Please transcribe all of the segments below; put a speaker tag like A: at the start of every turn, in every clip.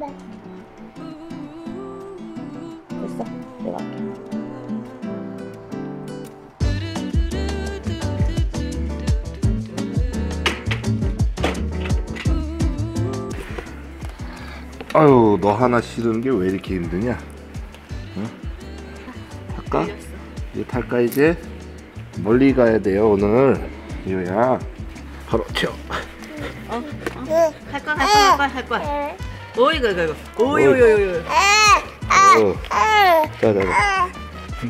A: 네. 됐어? 내가 할게. 아유 너 하나 씻는 게 왜 이렇게 힘드냐? 응? 할까 이제 탈까 이제? 멀리 가야 돼요 오늘 이호야 바로 채워 어? 어? 갈 거야 갈 거야 갈 거야 갈 거야 네. 어이구 이구 오이오이오 자자자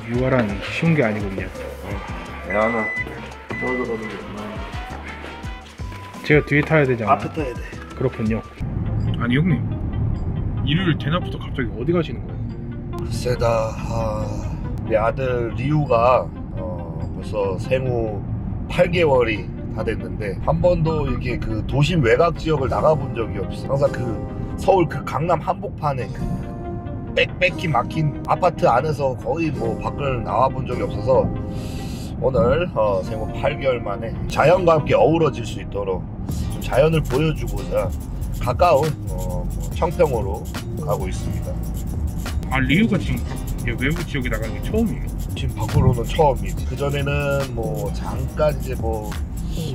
A: 유아란 쉬운 게 아니고 그냥 야나 제가 뒤에 타야 되잖아 앞에 타야 돼 그렇군요 아니 형님 일요일 대낮부터 갑자기 어디 가시는 거예요? 글쎄 나 아, 내 아들 리우가 어, 벌써 생후 8개월이 다 됐는데 한 번도 이렇게 그 도심 외곽 지역을 나가본 적이 없어 항상 그 서울 그 강남 한복판에 그 빽빽히 막힌 아파트 안에서 거의 뭐 밖을 나와본 적이 없어서 오늘 어, 생후 8개월 만에 자연과 함께 어우러질 수 있도록 좀 자연을 보여주고자 가까운 어, 청평으로 가고 있습니다. 아 리우가 지금 외부 지역에 나가는 게 처음이에요? 지금 밖으로는 처음이지. 그 전에는 뭐 잠깐 이제 뭐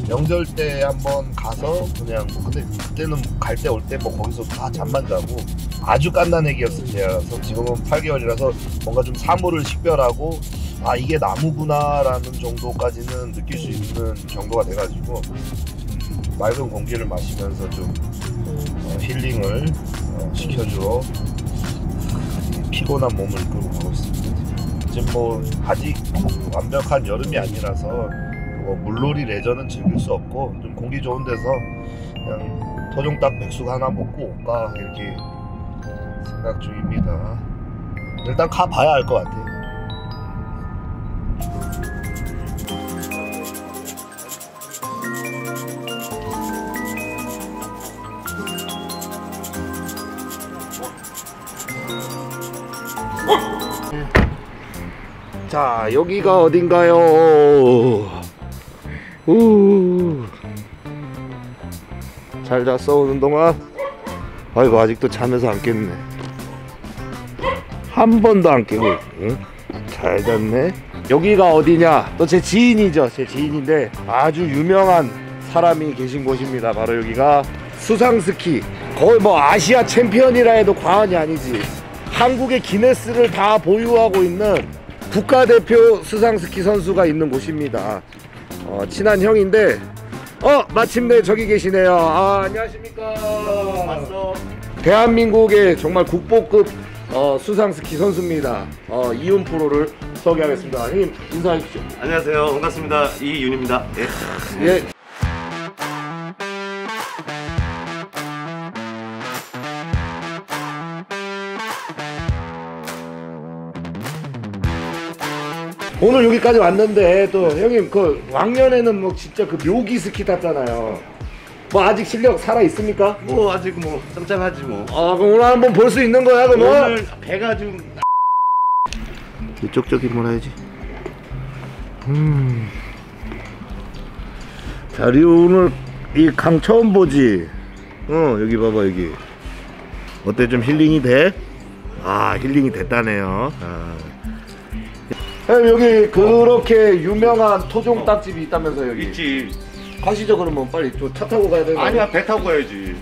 A: 명절 때 한번 가서 그냥 뭐 근데 그때는 갈 때 올 때 뭐 거기서 다 잠만 자고 아주 깐난 애기였을 때라서 지금은 8개월이라서 뭔가 좀 사물을 식별하고 아 이게 나무구나라는 정도까지는 느낄 수 있는 정도가 돼가지고 음, 맑은 공기를 마시면서 좀 어, 힐링을 어, 시켜주러 피곤한 몸을 끌고 가고 있습니다. 지금 뭐 아직 완벽한 여름이 아니라서 뭐 물놀이 레저는 즐길 수 없고 좀 공기 좋은 데서 그냥 토종닭 백숙 하나 먹고 올까 이렇게 생각 중입니다. 일단 가봐야 알 것 같아요. 자 여기가 어딘가요 잘 잤어 오는 동안 아이고 아직도 잠에서 안 깼네 한 번도 안 깨고 응? 잘 잤네 여기가 어디냐 또 제 지인이죠 제 지인인데 아주 유명한 사람이 계신 곳입니다 바로 여기가 수상스키 거의 뭐 아시아 챔피언이라 해도 과언이 아니지 한국의 기네스를 다 보유하고 있는 국가대표 수상스키 선수가 있는 곳입니다 어, 친한 형인데 어 마침내 저기 계시네요 아 안녕하십니까 봤어 대한민국의 정말 국보급 어, 수상 스키 선수입니다 어, 이윤 프로를 소개하겠습니다 형님 인사하십시오 안녕하세요 반갑습니다 이윤입니다 예. 예. 오늘 여기까지 왔는데 또 형님 그 왕년에는 뭐 진짜 그 묘기 스키 탔잖아요. 뭐 아직 실력 살아 있습니까? 뭐 아직 뭐 짱짱하지 뭐. 아 그럼 오늘 한번 볼 수 있는 거야 그럼? 오늘 배가 좀이쪽저 몰아야지. 음. 자리 오늘 이 강 처음 보지. 어 여기 봐봐 여기. 어때 좀 힐링이 돼? 아 힐링이 됐다네요. 아. 네, 여기 그렇게 유명한 토종 어. 딱집이 있다면서요 여기 있지. 가시죠 그러면 빨리 저차 타고 가야 되는 아니야, 배 타고 가야지.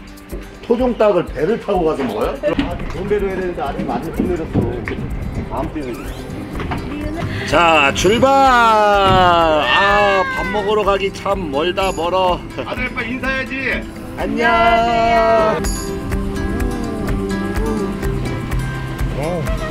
A: 토종 딱을 배를 타고 가서 먹어요? 네. 아직 돈내야 되는데 아직 많이 돈 내렸어 안 빼는 자 출발! 아 밥 먹으러 가기 참 멀다 멀어 아들 빨리 인사해야지. 안녕. 와우.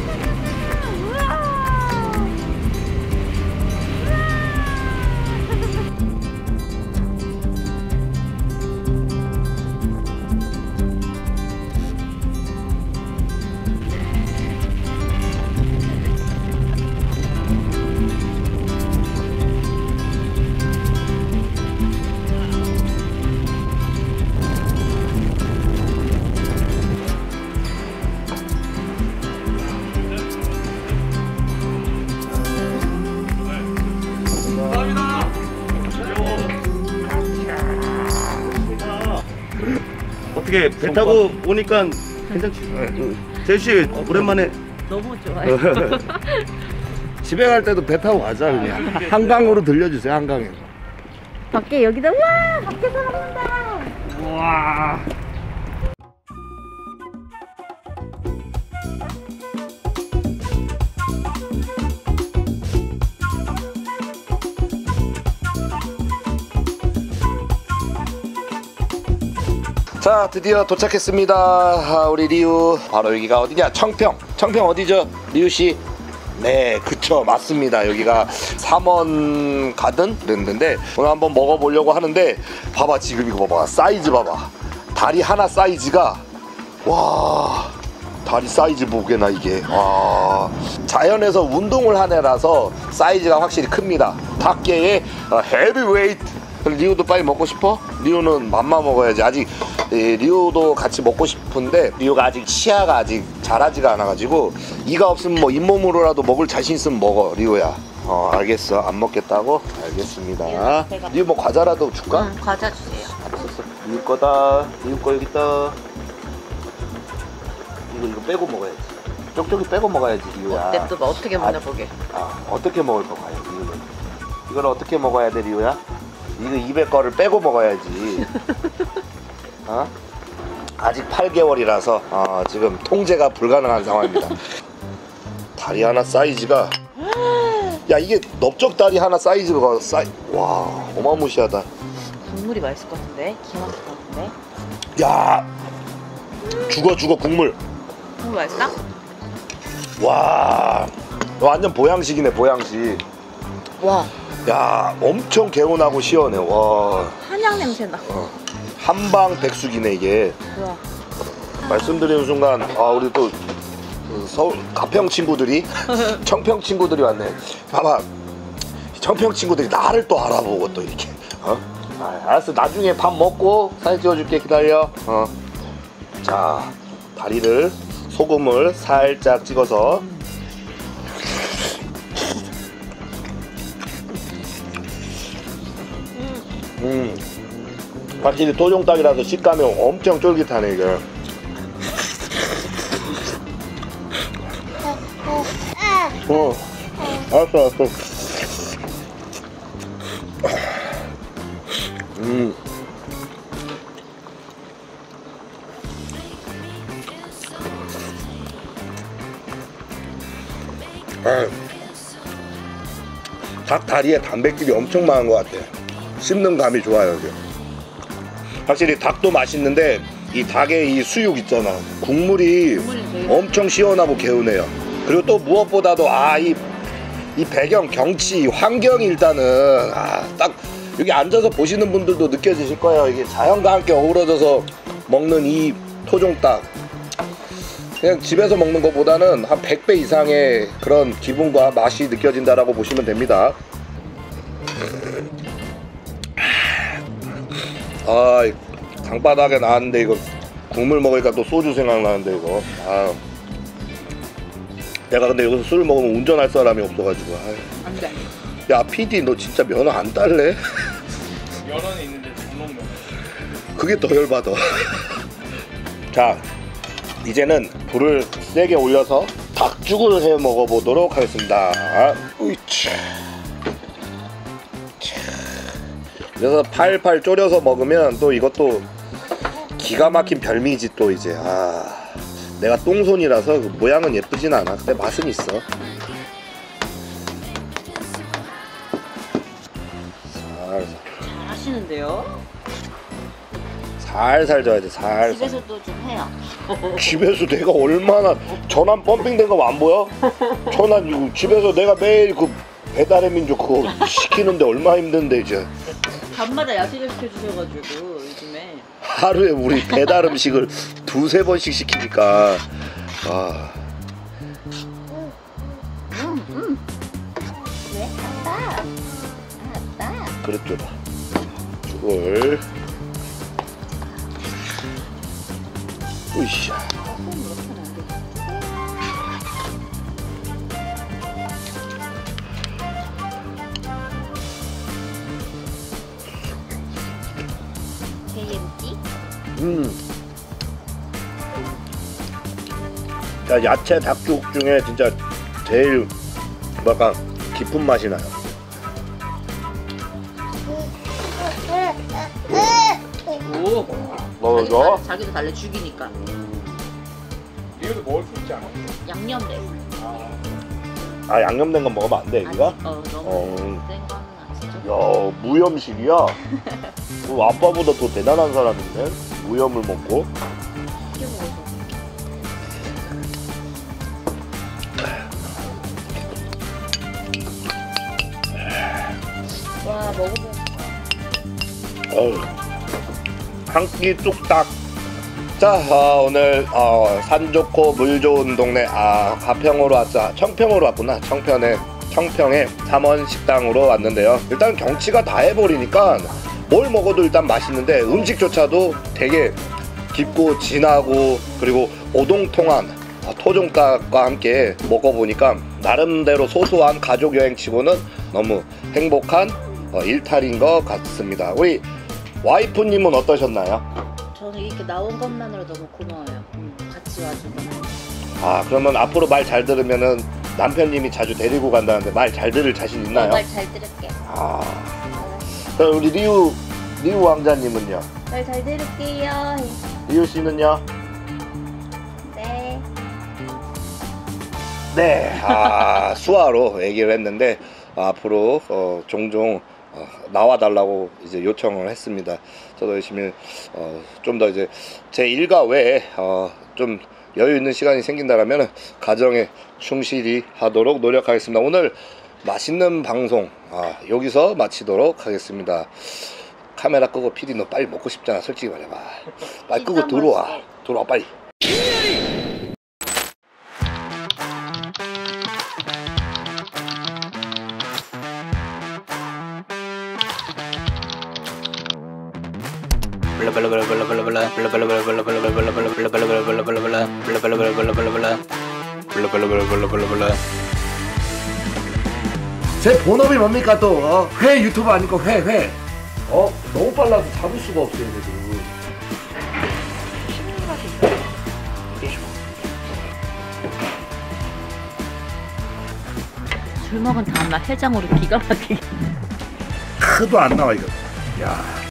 A: 어떻게 음, 배 타고 음. 오니까 괜찮지? 네. 음. 제시 어, 오랜만에 너무 좋아요. 어. 집에 갈 때도 배 타고 가자 그냥 아, 한강으로 들려주세요 한강에서 밖에 여기다 와 밖에 사람 다 와. 드디어 도착했습니다 아, 우리 리우 바로 여기가 어디냐 청평 청평 어디죠 리우씨 네 그쵸 맞습니다 여기가 삼원 가든 그랬는데 오늘 한번 먹어보려고 하는데 봐봐 지금 이거 봐봐 사이즈 봐봐 다리 하나 사이즈가 와 다리 사이즈 보게나 이게 와 자연에서 운동을 하네라서 사이즈가 확실히 큽니다 닭계의 헤비웨이트 어, 리우도 빨리 먹고 싶어? 리우는 맘마 먹어야지 아직 예, 리우도 같이 먹고 싶은데 리우가 아직 치아가 아직 자라지가 않아가지고 이가 없으면 뭐 잇몸으로라도 먹을 자신 있으면 먹어 리우야 어 알겠어 안 먹겠다고? 알겠습니다 리우, 리우 뭐 과자라도 줄까? 응, 과자 주세요 리우 거다 리우 거 여기 있다 이거 이거 빼고 먹어야지 쪽쪽이 빼고 먹어야지 리우야 어때 뭐 또 어떻게 먹냐 아, 보게 아 어떻게 먹을 거야 리우는 이걸 어떻게 먹어야 돼 리우야? 이거 입에 거를 빼고 먹어야지. 어? 아직 8개월이라서 어, 지금 통제가 불가능한 상황입니다. 다리 하나 사이즈가 야 이게 넓적 다리 하나 사이즈가 사이 와 어마무시하다. 국물이 맛있을 것 같은데 기막힐 것 같은데. 야 죽어 죽어 국물. 국물 맛있다? 와 완전 보양식이네 보양식. 와. 야 엄청 개운하고 시원해 와 한약 냄새 나. 어. 한방 백숙이네 이게 뭐야? 말씀드리는 순간 아 우리 또 서울 가평 친구들이 청평 친구들이 왔네 봐봐 청평 친구들이 나를 또 알아보고 또 이렇게 어? 아, 알았어 나중에 밥 먹고 사진 찍어줄게 기다려 어. 자 다리를 소금을 살짝 찍어서 음. 확실히 도종 닭이라서 식감이 엄청 쫄깃하네 이거 어. 알았어 알았어. 음. 아. 닭 다리에 단백질이 엄청 많은 것 같아. 씹는 감이 좋아요. 이게. 확실히 닭도 맛있는데 이 닭의 이 수육 있잖아. 국물이 엄청 시원하고 개운해요. 그리고 또 무엇보다도 아 이 이 배경 경치 환경이 일단은 아, 딱 여기 앉아서 보시는 분들도 느껴지실 거예요. 이게 자연과 함께 어우러져서 먹는 이 토종닭 그냥 집에서 먹는 것보다는 한 100배 이상의 그런 기분과 맛이 느껴진다라고 보시면 됩니다. 아 강바닥에 나왔는데 이거 국물 먹으니까 또 소주 생각나는데 이거 아 내가 근데 여기서 술을 먹으면 운전할 사람이 없어가지고 안돼 야 PD 너 진짜 면허 안 딸래? 면허는 있는데 등록 면 그게 더 열받아 자 이제는 불을 세게 올려서 닭죽을 해 먹어보도록 하겠습니다 으이차. 그래서 팔팔 졸여서 먹으면 또 이것도 기가 막힌 별미지 또 이제 아 내가 똥손이라서 그 모양은 예쁘진 않아 근데 맛은 있어 살살 잘하시는데요? 살살 져야 돼 살살 집에서도 좀 해요 집에서 내가 얼마나 전환 펌핑된 거 안 보여? 전환 집에서 내가 매일 그 배달의 민족 그거 시키는데 얼마 힘든데 이제 밤마다 야식을 시켜주셔가지고 요즘에 하루에 우리 배달 음식을 두세 번씩 시키니까 아 음, 음. 왜? 아빠 아빠 그릇 줘봐 이걸 으쌰 음. 야, 야채 닭죽 중에 진짜 제일 뭐랄까 깊은 맛이 나요. 먹어줘. 자기도, 달래 죽이니까. 음. 이것도 먹을 수 있지 않아? 양념돼. 아 양념된 건 먹으면 안 돼, 아니, 어, 너무 어. 센 거는 안죠야 무염식이야. 그 아빠보다 더 대단한 사람인데. 무염을 먹고 와 먹으면 어 한끼 뚝딱 자 어, 오늘 어, 산 좋고 물 좋은 동네 아 가평으로 왔자 청평으로 왔구나 청평에 청평에 삼원 식당으로 왔는데요 일단 경치가 다 해버리니까 뭘 먹어도 일단 맛있는데 음식조차도 되게 깊고 진하고 그리고 오동통한 아, 토종닭과 함께 먹어보니까 나름대로 소소한 가족 여행치고는 너무 행복한 어, 일탈인 것 같습니다. 우리 와이프님은 어떠셨나요? 저는 이렇게 나온 것만으로 너무 고마워요. 음, 같이 와주고. 아 그러면 앞으로 말 잘들으면 남편님이 자주 데리고 간다는데 말 잘 들을 자신 있나요? 네, 말잘 들을게. 아. 그럼 어, 우리 리우 리우 왕자님은요? 네잘 들을게요. 리우 씨는요? 네. 네, 아, 수화로 얘기를 했는데 앞으로 어, 종종 어, 나와달라고 이제 요청을 했습니다. 저도 열심히 어, 좀더 이제 제 일과 외에 어, 좀 여유 있는 시간이 생긴다라면 가정에 충실히 하도록 노력하겠습니다. 오늘 맛있는 방송 아, 여기서 마치도록 하겠습니다. 카메라 끄고 피디 너 빨리 먹고 싶잖아 솔직히 말해봐. 빨리 끄고 들어와 들어와 빨리. 제 본업이 뭡니까 또? 어? 회 유튜브 아니고 회 회. 어 너무 빨라서 잡을 수가 없어요 지금. 술 먹은 다음날 해장으로 기가 막히게. 크도 안 나와 이거. 야.